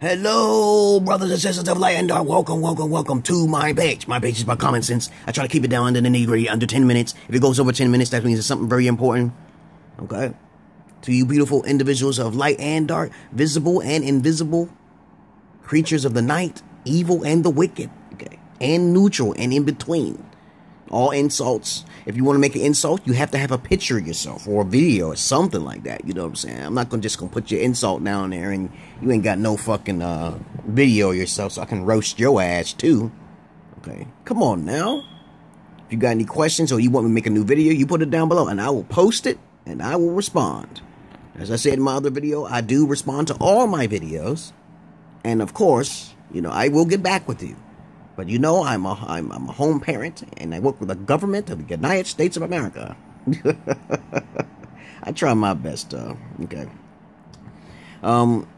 Hello, brothers and sisters of light and dark. Welcome, welcome, welcome to my page. My page is about common sense. I try to keep it down under the nitty under 10 minutes. If it goes over 10 minutes, that means it's something very important. Okay? To you beautiful individuals of light and dark, visible and invisible, creatures of the night, evil and the wicked, okay? And neutral and in between. All insults. If you want to make an insult, you have to have a picture of yourself or a video or something like that. You know what I'm saying? I'm not gonna just gonna put your insult down there and you ain't got no fucking uh, video yourself so I can roast your ass too. Okay, come on now. If you got any questions or you want me to make a new video, you put it down below and I will post it and I will respond. As I said in my other video, I do respond to all my videos. And of course, you know, I will get back with you. But you know, I'm a, I'm, I'm a home parent and I work with the government of the United States of America. I try my best, uh, okay. Um,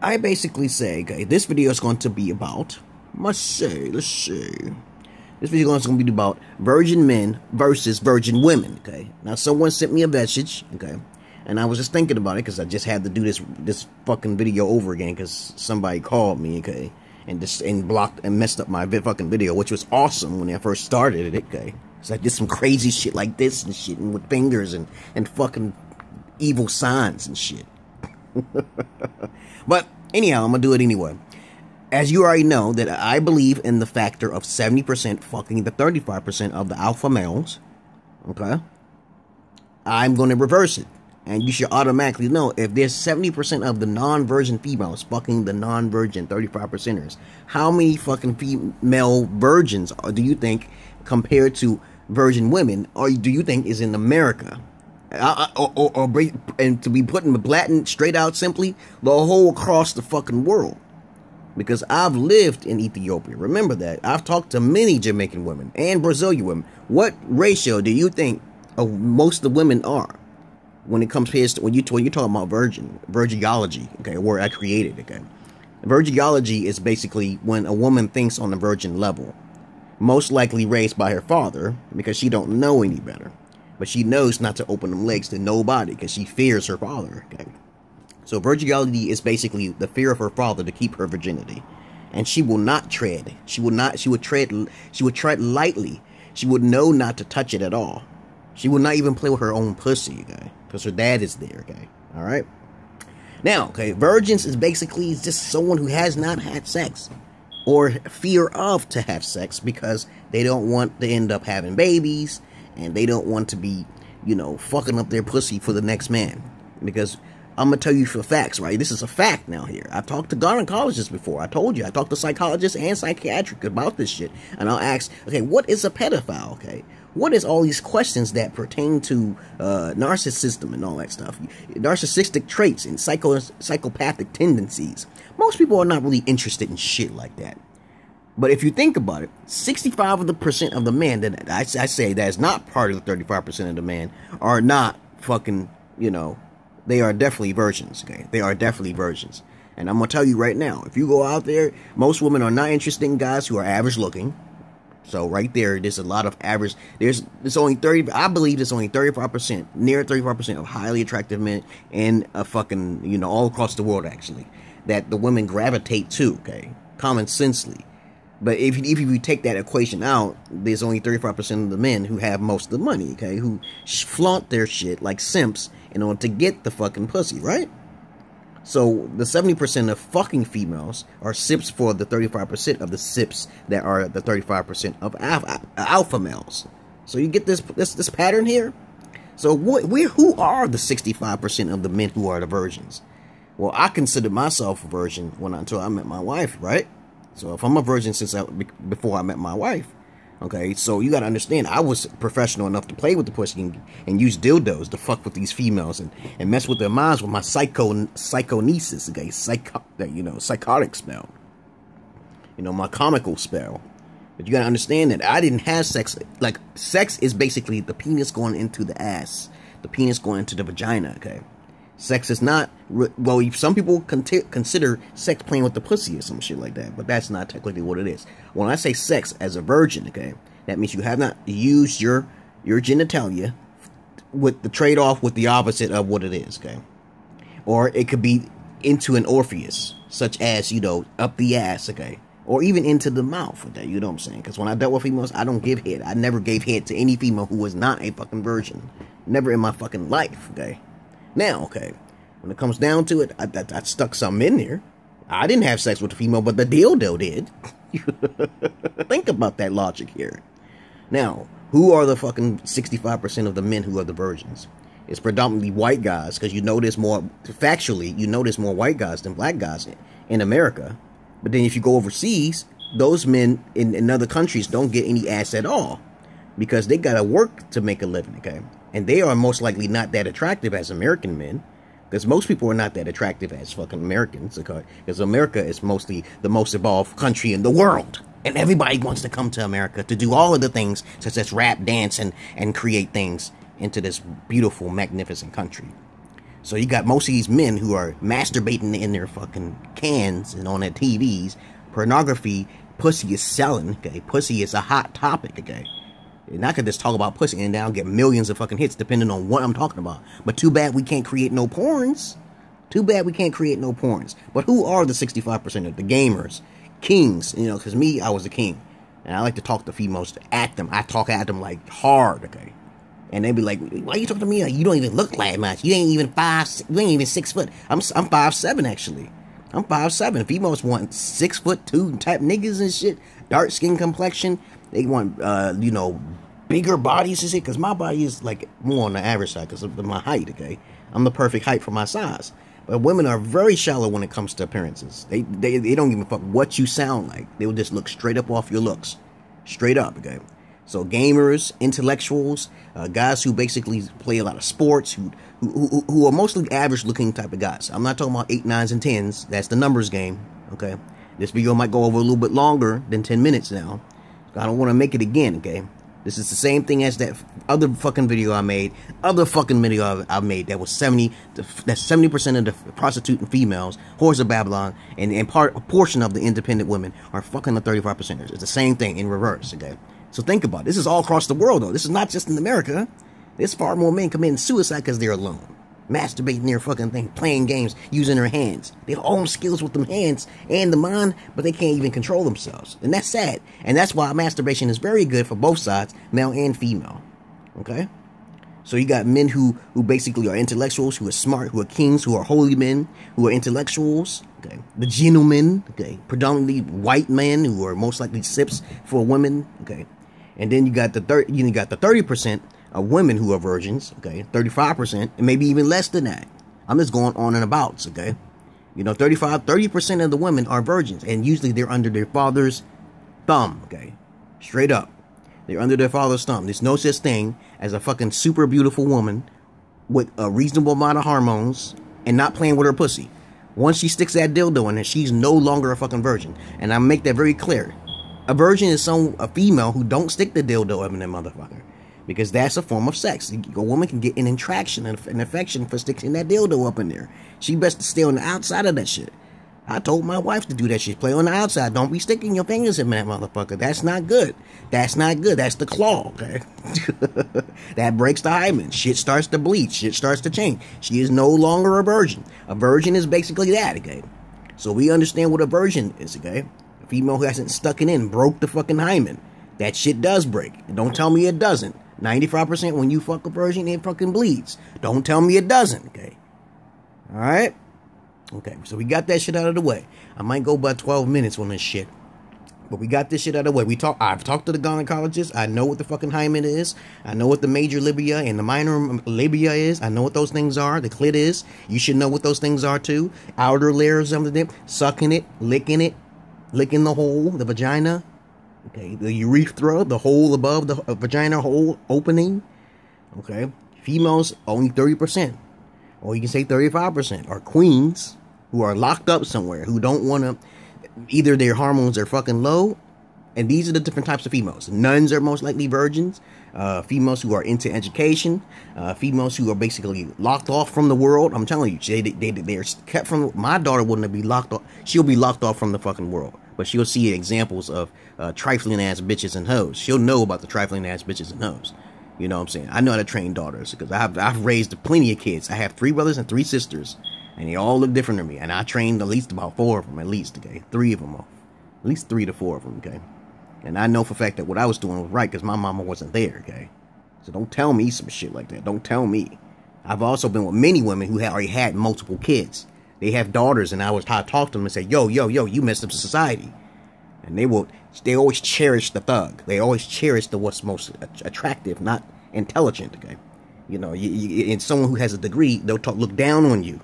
I basically say, okay, this video is going to be about, let's say, let's see. This video is going to be about virgin men versus virgin women, okay. Now, someone sent me a message, okay, and I was just thinking about it because I just had to do this this fucking video over again because somebody called me, okay and just and blocked and messed up my fucking video, which was awesome when I first started it. Okay, so I did some crazy shit like this and shit, and with fingers and and fucking evil signs and shit. but anyhow, I'm gonna do it anyway. As you already know, that I believe in the factor of 70% fucking the 35% of the alpha males. Okay? I'm going to reverse it. And you should automatically know if there's 70% of the non-virgin females fucking the non-virgin 35%ers, how many fucking female virgins do you think compared to virgin women or do you think is in America? Uh, or, or, or, and to be putting the Latin straight out simply, the whole across the fucking world. Because I've lived in Ethiopia. Remember that. I've talked to many Jamaican women and Brazilian women. What ratio do you think of most of the women are? When it comes to when you when you're talking about virgin virginology, okay, word I created again. Virginology is basically when a woman thinks on the virgin level, most likely raised by her father because she don't know any better, but she knows not to open them legs to nobody because she fears her father. Okay, so virginality is basically the fear of her father to keep her virginity, and she will not tread. She will not. She would tread. She would tread lightly. She would know not to touch it at all. She will not even play with her own pussy, okay? Because her dad is there, okay? Alright? Now, okay, virgins is basically just someone who has not had sex. Or fear of to have sex because they don't want to end up having babies and they don't want to be, you know, fucking up their pussy for the next man. Because I'm gonna tell you for facts, right? This is a fact now here. I've talked to gynecologists before. I told you. I talked to psychologists and psychiatric about this shit. And I'll ask, okay, what is a pedophile? Okay what is all these questions that pertain to uh, narcissism and all that stuff? Narcissistic traits and psycho psychopathic tendencies. Most people are not really interested in shit like that. But if you think about it, 65 of the percent of the men that I, I say that is not part of the 35% of the men are not fucking, you know, they are definitely virgins, okay? They are definitely virgins. And I'm gonna tell you right now, if you go out there, most women are not interested in guys who are average looking so right there, there's a lot of average. There's it's only thirty. I believe it's only thirty five percent, near thirty five percent of highly attractive men in a fucking you know all across the world actually that the women gravitate to. Okay, common sensely. But if if you take that equation out, there's only thirty five percent of the men who have most of the money. Okay, who flaunt their shit like simps in order to get the fucking pussy, right? So the 70% of fucking females are sips for the 35% of the sips that are the 35% of alpha, alpha males. So you get this this this pattern here. So what who are the 65% of the men who are the virgins? Well, I consider myself a virgin when until I met my wife, right? So if I'm a virgin since I, before I met my wife, Okay, so you gotta understand, I was professional enough to play with the pussy and, and use dildos to fuck with these females and, and mess with their minds with my psycho psychonesis, okay, psycho, you know, psychotic spell. You know, my comical spell. But you gotta understand that I didn't have sex. Like, sex is basically the penis going into the ass, the penis going into the vagina, okay? Sex is not, well, some people consider sex playing with the pussy or some shit like that, but that's not technically what it is. When I say sex as a virgin, okay, that means you have not used your your genitalia with the trade off with the opposite of what it is, okay? Or it could be into an orifice, such as, you know, up the ass, okay? Or even into the mouth, with that, You know what I'm saying? Because when I dealt with females, I don't give head. I never gave head to any female who was not a fucking virgin. Never in my fucking life, okay? Now, okay, when it comes down to it, I, I, I stuck something in there. I didn't have sex with the female, but the dildo did. Think about that logic here. Now, who are the fucking 65% of the men who are the virgins? It's predominantly white guys because you notice more, factually, you notice more white guys than black guys in America. But then if you go overseas, those men in, in other countries don't get any ass at all because they got to work to make a living, okay? And they are most likely not that attractive as American men because most people are not that attractive as fucking Americans because America is mostly the most evolved country in the world. And everybody wants to come to America to do all of the things such as rap, dance, and, and create things into this beautiful, magnificent country. So you got most of these men who are masturbating in their fucking cans and on their TVs. Pornography, pussy is selling, okay? Pussy is a hot topic, okay? And I could just talk about pussy and now get millions of fucking hits depending on what I'm talking about. But too bad we can't create no porns. Too bad we can't create no porns. But who are the 65% of the gamers? Kings, you know, because me, I was a king. And I like to talk to females at them. I talk at them like hard, okay? And they be like, "Why you talking to me? Like, you don't even look that much. You ain't even five. You ain't even six foot. I'm I'm five seven actually. I'm five seven. Females want six foot two type niggas and shit. Dark skin complexion. They want uh you know bigger bodies and shit. Cause my body is like more on the average side because of my height. Okay, I'm the perfect height for my size. But women are very shallow when it comes to appearances. They they they don't give a fuck what you sound like. They will just look straight up off your looks, straight up. Okay. So gamers, intellectuals, uh, guys who basically play a lot of sports, who, who who are mostly average looking type of guys. I'm not talking about eight, nines, and tens. That's the numbers game. Okay, this video might go over a little bit longer than ten minutes now. I don't want to make it again. Okay, this is the same thing as that other fucking video I made, other fucking video I, made that was 70, that 70% of the prostitute and females, whores of Babylon, and, and part, a portion of the independent women are fucking the 35 percenters. It's the same thing in reverse, okay? So think about it. This is all across the world, though. This is not just in America. There's far more men committing suicide because they're alone. Masturbating their fucking thing, playing games, using their hands. They have all skills with them hands and the mind, but they can't even control themselves. And that's sad. And that's why masturbation is very good for both sides, male and female. Okay? So you got men who who basically are intellectuals, who are smart, who are kings, who are holy men, who are intellectuals. Okay, the gentlemen. Okay, predominantly white men who are most likely sips for women. Okay, and then you got the third, you got the thirty percent of women who are virgins. Okay, thirty-five percent, and maybe even less than that. I'm just going on and about. Okay, you know, 35, 30 percent of the women are virgins, and usually they're under their father's thumb. Okay, straight up, they're under their father's thumb. There's no such thing as a fucking super beautiful woman with a reasonable amount of hormones and not playing with her pussy. Once she sticks that dildo in her, she's no longer a fucking virgin. And I make that very clear. A virgin is some a female who don't stick the dildo up in that motherfucker. Because that's a form of sex. A woman can get an attraction and an affection for sticking that dildo up in there. She best stay on the outside of that shit. I told my wife to do that shit. Play on the outside. Don't be sticking your fingers in that motherfucker. That's not good. That's not good. That's the claw, okay? that breaks the hymen. Shit starts to bleed. Shit starts to change. She is no longer a virgin. A virgin is basically that, okay? So we understand what a virgin is, okay? A female who hasn't stuck it in, broke the fucking hymen. That shit does break. Don't tell me it doesn't. 95% when you fuck a virgin, it fucking bleeds. Don't tell me it doesn't, okay? Alright? Okay, so we got that shit out of the way. I might go by 12 minutes on this shit. But we got this shit out of the way. We talk. I've talked to the gynecologist. I know what the fucking hymen is. I know what the major labia and the minor labia is. I know what those things are. The clit is. You should know what those things are too. Outer layers of the sucking it, licking it, licking the hole, the vagina. Okay, the urethra, the hole above the uh, vagina hole opening. Okay, females only thirty percent. Or you can say 35% are queens who are locked up somewhere who don't want to either their hormones are fucking low and these are the different types of females. Nuns are most likely virgins uh, females who are into education uh, females who are basically locked off from the world. I'm telling you they, they, they're kept from my daughter wouldn't be locked off she'll be locked off from the fucking world but she'll see examples of uh, trifling ass bitches and hoes she'll know about the trifling ass bitches and hoes you know what I'm saying? I know how to train daughters because I've, I've raised plenty of kids. I have three brothers and three sisters. and they all look different to me. And I trained at least about four of them, at least, okay? Three of them, at least three to four of them, okay? And I know for a fact that what I was doing was right because my mama wasn't there, okay? So don't tell me some shit like that. Don't tell me. I've also been with many women who have already had multiple kids. They have daughters, and I was to talk to them and say, yo, yo, yo, you messed up society. And they will, they always cherish the thug. They always cherish the what's most attractive, not intelligent, okay? You know, you, you, someone who has a degree, they'll talk, look down on you.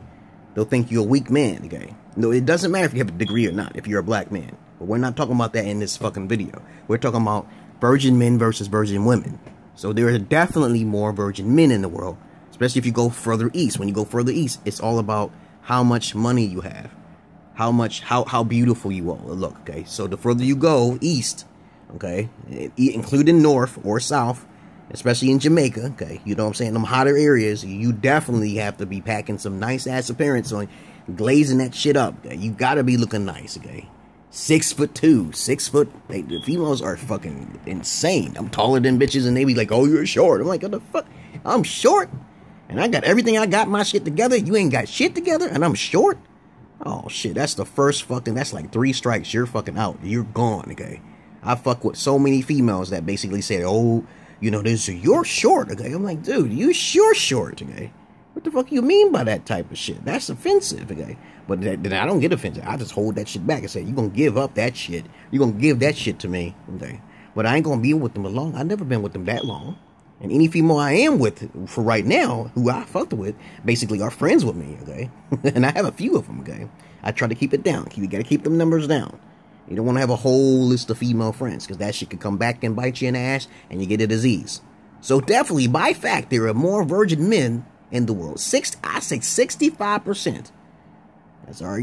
They'll think you're a weak man, okay? No, it doesn't matter if you have a degree or not, if you're a black man. But we're not talking about that in this fucking video. We're talking about virgin men versus virgin women. So there are definitely more virgin men in the world, especially if you go further east. When you go further east, it's all about how much money you have, how much, how, how beautiful you all look, okay? So the further you go east, okay, including north or south, especially in Jamaica, okay, you know what I'm saying, them hotter areas, you definitely have to be packing some nice ass appearance on, glazing that shit up, okay? You gotta be looking nice, okay? Six foot two, six foot, they, the females are fucking insane. I'm taller than bitches and they be like, oh, you're short. I'm like, what the fuck? I'm short? And I got everything I got my shit together. You ain't got shit together and I'm short? Oh shit, that's the first fucking, that's like three strikes. You're fucking out. You're gone, okay? I fuck with so many females that basically say, oh, you know, this you're short, okay? I'm like, dude, you sure short, okay? What the fuck you mean by that type of shit? That's offensive, okay? But then I don't get offensive. I just hold that shit back and say, you gonna give up that shit. you gonna give that shit to me, okay? But I ain't gonna be with them long. I've never been with them that long. And any female I am with for right now, who I fucked with, basically are friends with me, okay? and I have a few of them, okay? I try to keep it down. You gotta keep them numbers down. You don't want to have a whole list of female friends because that shit could come back and bite you in the ass and you get a disease. So definitely, by fact, there are more virgin men in the world. Six, I say 65%. That's already